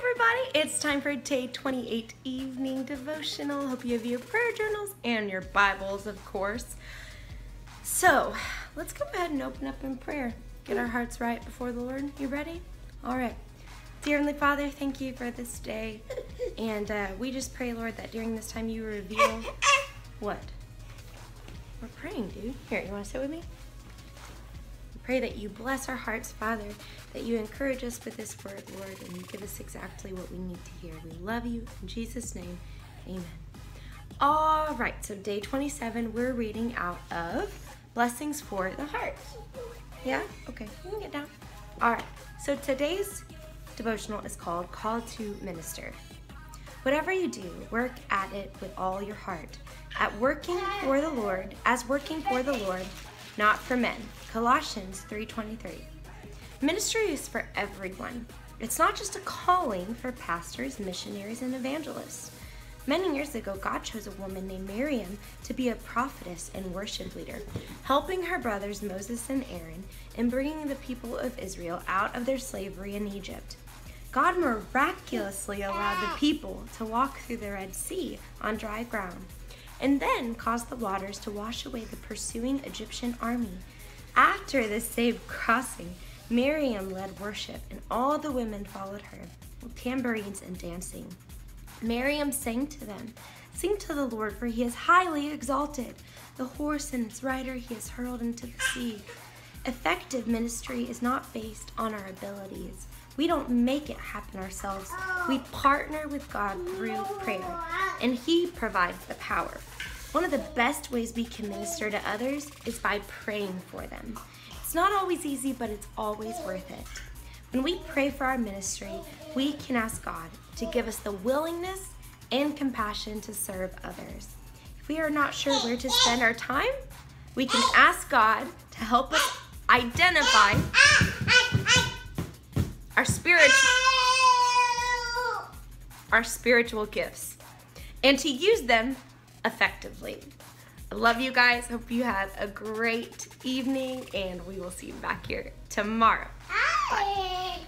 everybody. It's time for day 28 evening devotional. Hope you have your prayer journals and your Bibles, of course. So, let's go ahead and open up in prayer. Get our hearts right before the Lord. You ready? All right. Dear Heavenly Father, thank you for this day. And uh, we just pray, Lord, that during this time you reveal what? We're praying, dude. Here, you want to sit with me? Pray that you bless our hearts, Father, that you encourage us with this word, Lord, and you give us exactly what we need to hear. We love you. In Jesus' name, amen. All right, so day 27, we're reading out of Blessings for the Heart. Yeah? Okay, you can get down. All right, so today's devotional is called Call to Minister. Whatever you do, work at it with all your heart. At working for the Lord, as working for the Lord, not for men. Colossians 3:23. Ministry is for everyone. It's not just a calling for pastors, missionaries, and evangelists. Many years ago, God chose a woman named Miriam to be a prophetess and worship leader, helping her brothers Moses and Aaron in bringing the people of Israel out of their slavery in Egypt. God miraculously allowed the people to walk through the Red Sea on dry ground and then caused the waters to wash away the pursuing Egyptian army. After this safe crossing, Miriam led worship, and all the women followed her with tambourines and dancing. Miriam sang to them, Sing to the Lord, for he is highly exalted. The horse and its rider he has hurled into the sea. Effective ministry is not based on our abilities. We don't make it happen ourselves. We partner with God through prayer, and He provides the power. One of the best ways we can minister to others is by praying for them. It's not always easy, but it's always worth it. When we pray for our ministry, we can ask God to give us the willingness and compassion to serve others. If we are not sure where to spend our time, we can ask God to help us identify our spiritual our spiritual gifts and to use them effectively. I love you guys. Hope you have a great evening and we will see you back here tomorrow. Bye.